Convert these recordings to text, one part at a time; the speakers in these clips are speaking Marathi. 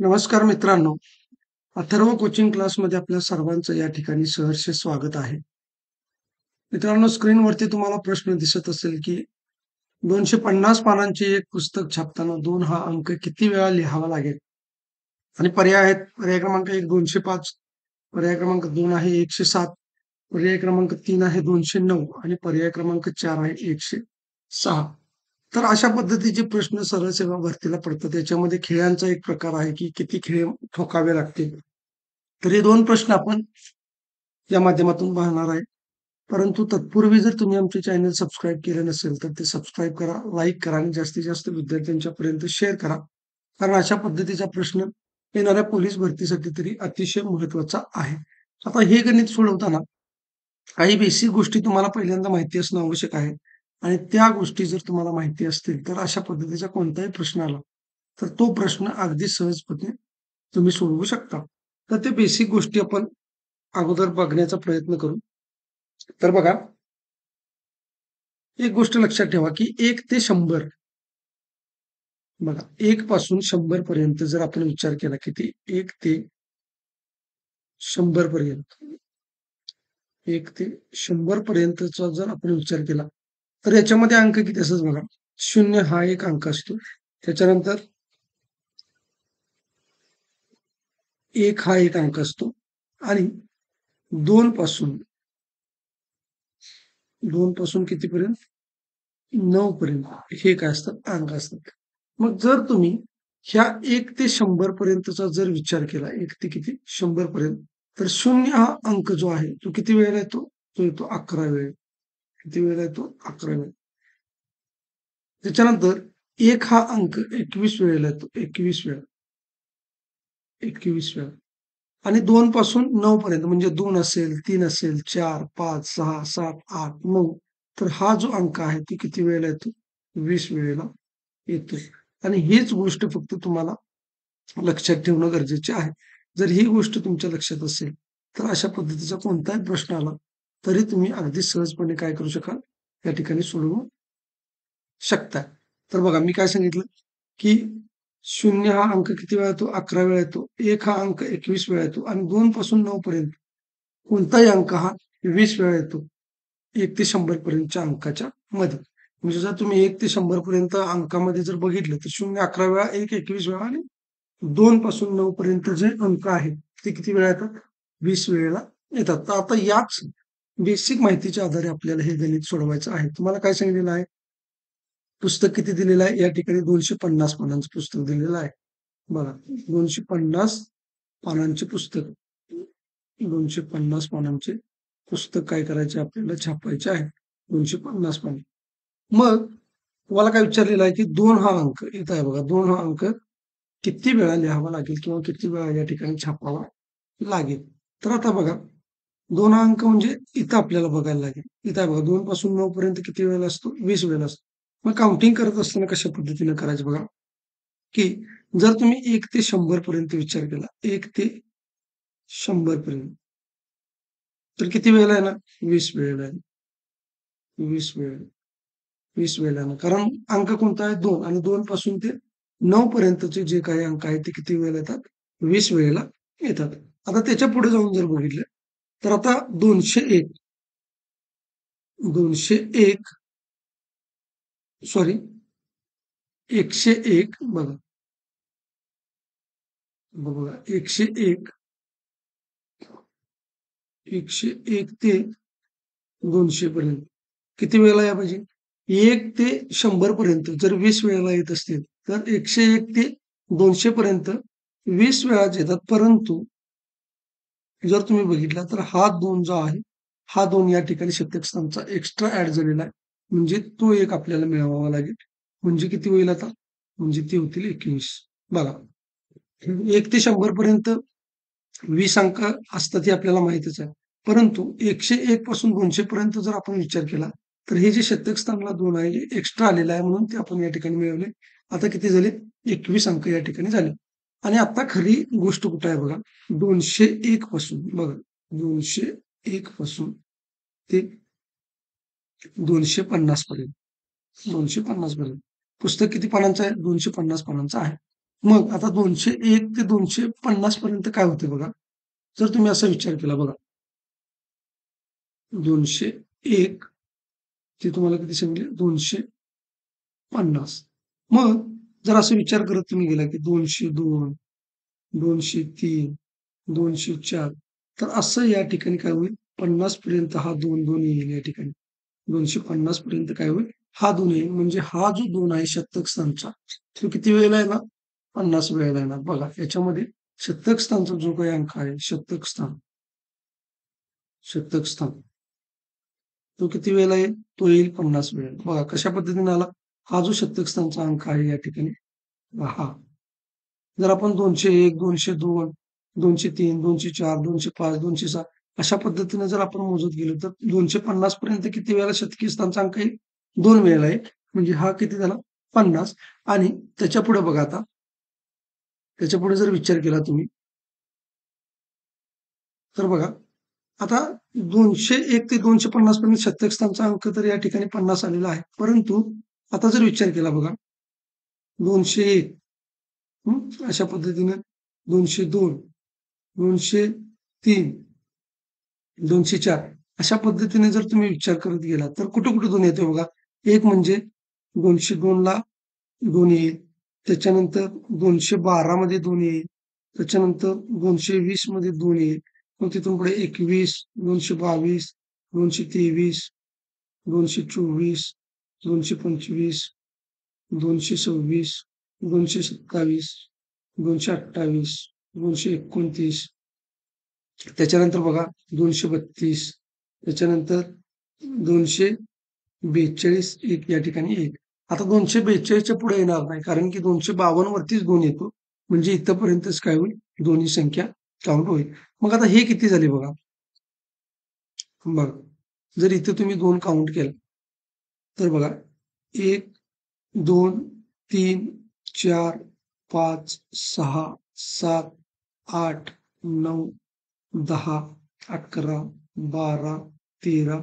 नमस्कार मित्रांनो. अथर्व कोचिंग क्लासमध्ये आपल्या सर्वांचं या ठिकाणी सहर्ष स्वागत आहे. मित्रांनो स्क्रीनवरती तुम्हाला प्रश्न दिसत असेल की 250 पानांचे एक पुस्तक छापताना दोन हा अंक किती वेळा लिहावा लागेल? आणि पर्याय आहेत. पर्याय क्रमांक 1 205, पर्याय क्रमांक दोन आहे 107, पर्याय क्रमांक तीन आहे 209 आणि पर्याय क्रमांक चार आहे 106. तर अशा पद्धतीचे प्रश्न सरळ सेवा भरतीला पडतात. याच्यामध्ये खेळांचा एक प्रकार आहे की किती खेळ ठोकावे लागतील. तर हे दोन प्रश्न आपण या माध्यमातून पाहणार आहे. परंतु तत्पूर्वी जर तुम्ही आमचे चॅनल सबस्क्राईब केले नसेल तर ते सबस्क्राईब करा, लाईक करा आणि जास्तीत जास्त विद्यार्थ्यांच्या पर्यंत शेअर करा. कारण अशा पद्धतीचा प्रश्न येणाऱ्या पोलीस भरतीसाठी तरी अतिशय महत्त्वाचा आहे. आता हे गणित सोडवताना काही बेसिक गोष्टी तुम्हाला पहिल्यांदा माहिती असणं आवश्यक आहे. आणि त्या गोष्टी जर तुम्हाला माहिती असतील तर अशा पद्धतीचा कोणताही प्रश्न आला तर तो प्रश्न अगदी सहजपणे तुम्ही सोडवू शकता. तर ते बेसिक गोष्टी आपण अगोदर बघण्याचा प्रयत्न करू. तर बघा एक गोष्ट लक्षात ठेवा की एक ते शंभर बघा एक पासून शंभर पर्यंत जर आपण विचार केला किती एक ते शंभर पर्यंत एक ते शंभर पर्यंतचा जर आपण विचार केला तर याच्यामध्ये अंक किती असतात बघा. शून्य हा एक अंक असतो. त्याच्यानंतर एक हा एक अंक असतो. आणि दोन पासून दोन पासून कितीपर्यंत? नऊ पर्यंत. हे काय असतात? अंक असतात. मग जर तुम्ही ह्या एक ते शंभर पर्यंतचा जर विचार केला एक ते किती? शंभर पर्यंत. तर शून्य हा अंक जो आहे तो किती वेळेला येतो? तो येतो अकरा वेळ. किती वेळेला येतो अकरा त्याच्यानंतर एक हा अंक एकवीस वेळेला येतो. एकवीस वेळा. एकवीस वेळा. आणि दोन पासून नऊ पर्यंत म्हणजे दोन असेल तीन असेल चार पाच सहा सात आठ नऊ तर हा जो अंक आहे तो किती वेळेला येतो? वीस वेळेला येतो. आणि हीच गोष्ट फक्त तुम्हाला लक्षात ठेवणं गरजेचे आहे. जर ही गोष्ट तुमच्या लक्षात असेल तर अशा पद्धतीचा कोणताही प्रश्न आला तरी तुम्ही अगदी सहजपणे काय करू शकाल? या ठिकाणी सोडवू शकता. तर बघा मी काय सांगितलं? की शून्य हा अंक किती वेळा येतो? अकरा वेळा येतो. एक हा अंक एकवीस वेळा येतो. आणि दोन पासून नऊ पर्यंत कोणताही अंक हा वीस वेळा येतो. एक ते शंभर पर्यंतच्या अंकाच्या मध्ये म्हणजे जर तुम्ही एक ते शंभर पर्यंत अंकामध्ये जर बघितलं तर शून्य अकरा वेळा एक एकवीस वेळा आणि दोन पासून नऊ पर्यंत जे अंक आहेत ते किती वेळा येतात? वीस वेळेला येतात. तर आता याच बेसिक माहितीच्या आधारे आपल्याला हे गणित सोडवायचं आहे. तुम्हाला काय सांगितलेलं आहे? पुस्तक किती दिलेलं आहे? या ठिकाणी दोनशे पन्नास पानांचं पुस्तक दिलेलं आहे. बघा दोनशे पन्नास पानांचे पुस्तक. दोनशे पन्नास पानांचे पुस्तक काय करायचे? आपल्याला छापायचे आहे. दोनशे पन्नास पाने. मग तुम्हाला काय विचारलेलं आहे की दोन हा अंक येत आहे बघा दोन हा अंक किती वेळा लिहावा लागेल किंवा किती वेळा या ठिकाणी छापावा लागेल? तर आता बघा दोन अंक म्हणजे इथं आपल्याला बघायला लागेल. इथं बघा दोन पासून नऊ पर्यंत किती वेळेला असतो? वीस वेळेला असतो. मग काउंटिंग करत असताना कशा पद्धतीने करायचं बघा? की जर तुम्ही एक ते शंभर पर्यंत विचार केला एक ते शंभर पर्यंत तर किती वेळेला आहे ना? वीस वेळेला आहे. वीस वेळ वीस वेळेला कारण अंक कोणता आहे? दोन. आणि दोन पासून ते नऊ पर्यंतचे जे काही अंक आहेत ते किती वेळेला येतात? वीस वेळेला येतात. आता त्याच्या पुढे जाऊन जर बघितलं तर आता दोनशे एक. दोनशे एक. सॉरी एकशे एक बघा. बघा एकशे एक. एकशे एक ते दोनशे पर्यंत. किती वेळेला या पाहिजे? एक ते शंभर पर्यंत. जर वीस वेळेला येत असतील तर एकशे एक ते दोनशे पर्यंत वीस वेळाच येतात परंतु जर तुम्ही बघितला तर हा दोन जो आहे हा दोन या ठिकाणी शतक एक्स्ट्रा ऍड झालेला आहे. म्हणजे तो एक आपल्याला मिळवावा लागेल. म्हणजे किती होईल आता? म्हणजे ते होतील एकवीस. बघा. एक ते शंभर पर्यंत वीस अंक असतात हे आपल्याला माहितीच आहे. परंतु एकशे एक पासून दोनशे पर्यंत जर आपण विचार केला तर हे जे शतक स्थानला दोन आहे एक्स्ट्रा आलेलं आहे म्हणून ते आपण या ठिकाणी मिळवले. आता किती झाले? एकवीस अंक या ठिकाणी झाले. आणि आता खरी गोष्ट कुठं आहे बघा? दोनशे एक पासून बघा दोनशे एक पासून ते दोनशे पन्नास पर्यंत. दोनशे पन्नास पर्यंत. पुस्तक किती पानांचं आहे? दोनशे पन्नास पानांचं आहे. मग आता दोनशे एक ते दोनशे पन्नास पर्यंत काय होते बघा? जर तुम्ही असा विचार केला बघा. दोनशे एक ते तुम्हाला किती सांगितले? दोनशे पन्नास. मग जर असं विचार करत तुम्ही गेला की दोनशे दोन दोनशे तीन दोनशे चार तर असं या ठिकाणी काय होईल? पन्नास पर्यंत हा दोन दोन येईल या ठिकाणी. दोनशे पन्नास पर्यंत काय होईल? हा दोन येईल. म्हणजे हा जो दोन आहे शतक स्थानचा तो किती वेळेला येणार? पन्नास वेळेला येणार. बघा याच्यामध्ये शतक स्थानचा जो काही अंक आहे शतक स्थान शतक स्थान तो किती वेळेला येईल? तो येईल पन्नास वेळेला. बघा कशा पद्धतीने आला? हा जो शतकस्थानचा अंक आहे या ठिकाणी हा जर आपण दोनशे एक दोनशे दोन दोनशे तीन दोनशे चार दोनशे पाच दोनशे सहा अशा पद्धतीने जर आपण मोजत गेलो तर दोनशे पन्नास पर्यंत किती वेळेला शतकी स्थानचा अंक येईल दोन वेळेला आहे. म्हणजे हा किती झाला? पन्नास. आणि त्याच्या पुढे बघा आता. त्याच्या पुढे जर विचार केला तुम्ही तर बघा. आता दोनशे एक ते दोनशे पन्नास पर्यंत शतकस्थानचा अंक तर या ठिकाणी पन्नास आलेला आहे. परंतु आता जर विचार केला बघा. दोनशे एक. अशा पद्धतीने दोनशे दोन दोनशे तीन दोनशे चार. अशा पद्धतीने जर तुम्ही विचार करत गेला तर कुठं कुठं दोन येते बघा. एक म्हणजे दोनशे दोन ला दोन येईल. त्याच्यानंतर दोनशे बारा मध्ये दोन येईल. त्याच्यानंतर दोनशे वीसमध्ये दोन येईल. मग तिथून पुढे एकवीस दोनशे बावीस दोनशे तेवीस दोनशे चोवीस दोनशे पंचवीस दोनशे सव्वीस दोनशे सत्तावीस दोनशे अठ्ठावीस दोनशे एकोणतीस. त्याच्यानंतर बघा दोनशे बत्तीस. त्याच्यानंतर दोनशे बेचाळीस एक या ठिकाणी एक. आता दोनशे बेचाळीसच्या पुढे येणार नाही कारण की दोनशे बावन्न वरतीच दोन येतो. म्हणजे इथपर्यंतच काय होईल. दोन्ही संख्या काउंट होईल. मग आता हे किती झाले बघा? बघा जर इथे तुम्ही दोन काउंट केला तर बघा एक दोन तीन चार पाच सहा सात आठ नऊ दहा अकरा बारा तेरा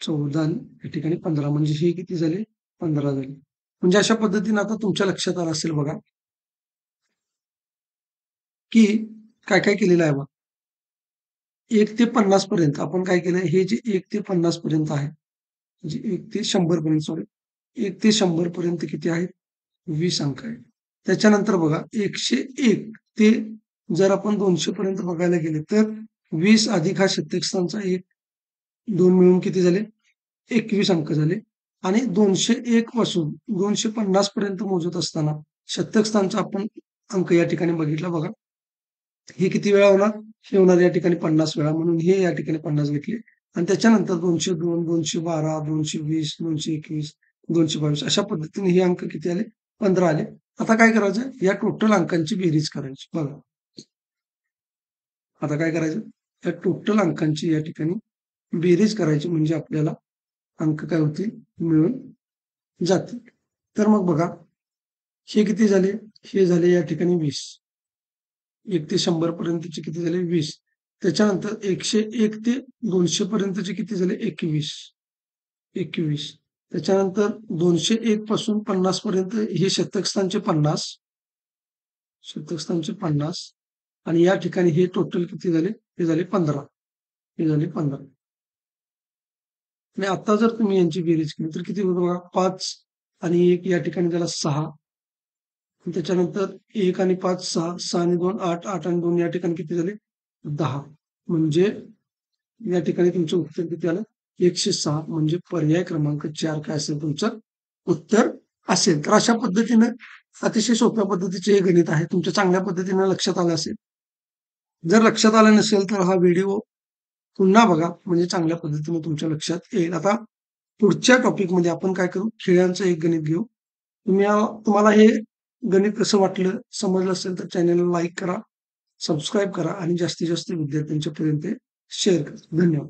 चौदा या ठिकाणी पंधरा. म्हणजे हे किती झाले? पंधरा झाले. म्हणजे अशा पद्धतीने आता तुमच्या लक्षात आलं असेल बघा की काय काय केलेलं आहे बघा. एक ते पन्नास पर्यंत आपण काय केलंय? हे जे एक ते पन्नास पर्यंत आहे म्हणजे एक ते शंभर पर्यंत सॉरी एक ते शंभर पर्यंत किती आहेत? वीस अंक आहेत. त्याच्यानंतर बघा एकशे एक ते जर आपण दोनशे पर्यंत बघायला गेले तर वीस अधिक हा शतक एक दोन मिळून किती झाले? एकवीस अंक झाले. आणि दोनशे एक पासून दोनशे पन्नास पर्यंत मोजत असताना शतक स्थानचा आपण अंक या ठिकाणी बघितला बघा. हे किती वेळा होणार? हे होणार या ठिकाणी पन्नास वेळा. म्हणून हे या ठिकाणी पन्नास घेतले. आणि त्याच्यानंतर दोनशे दोन दोनशे बारा दोनशे वीस दोनशे एकवीस दोनशे बावीस अशा पद्धतीने हे अंक किती आले? पंधरा आले. आता काय करायचं? या टोटल अंकांची बेरीज करायची. बघा. आता काय करायचं? या टोटल अंकांची या ठिकाणी बेरीज करायची म्हणजे आपल्याला अंक काय होतील? मिळून जातील. तर मग बघा. हे किती झाले? हे झाले या ठिकाणी वीस. एक ते शंभर पर्यंतचे किती झाले? वीस. त्याच्यानंतर एकशे एक ते दोनशे पर्यंतचे किती झाले? एकवीस. एकवीस. त्याच्यानंतर दोनशे एक पासून पन्नास पर्यंत हे शतकस्थानचे पन्नास. शतकस्थानचे पन्नास. आणि या ठिकाणी हे टोटल किती झाले? हे झाले पंधरा. हे झाले पंधरा. आणि आता जर तुम्ही यांची बेरीज केली तर किती होतं बघा? पाच आणि एक या ठिकाणी झाला सहा. त्याच्यानंतर एक आणि पाच सहा. सहा आणि दोन आठ. आठ आणि दोन या ठिकाणी किती झाले? दहा. म्हणजे या ठिकाणी तुमचं उत्तर किती आलं? एकशे सहा. म्हणजे पर्याय क्रमांक चार काय असेल तुमचं? उत्तर असेल. तर अशा पद्धतीनं अतिशय सोप्या पद्धतीचे हे गणित आहे. तुमच्या चांगल्या पद्धतीने लक्षात आलं असेल. जर लक्षात आलं नसेल तर हा व्हिडिओ पुन्हा बघा. म्हणजे चांगल्या पद्धतीने तुमच्या लक्षात येईल. आता पुढच्या टॉपिकमध्ये आपण काय करू? खेळांचं एक गणित घेऊ. तुम्ही तुम्हाला हे गणित कसं वाटलं समजलं असेल तर चॅनेलला लाईक करा. सबस्क्राईब करा आणि जास्तीत जास्त विद्यार्थ्यांच्या पर्यंत शेअर करा. धन्यवाद.